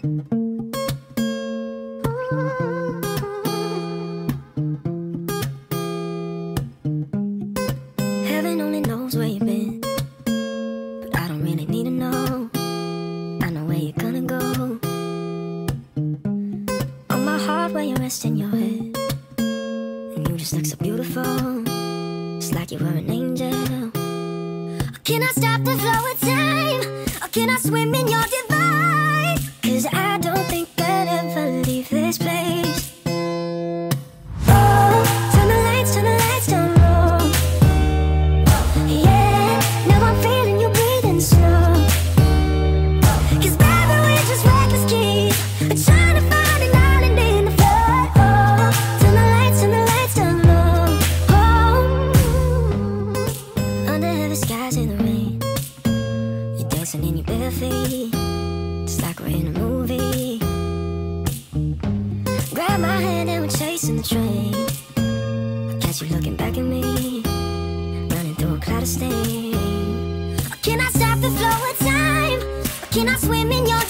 Heaven only knows where you've been, but I don't really need to know. I know where you're gonna go. On my heart, where you're resting your head, and you just look so beautiful, just like you were an angel. Can I stop the flow of time? Or can I swim in your dancing in your bare feet. Just like we're in a movie. Grab my hand and we're chasing the train. I catch you looking back at me running through a cloud of steam. Can I stop the flow of time? Can I swim in your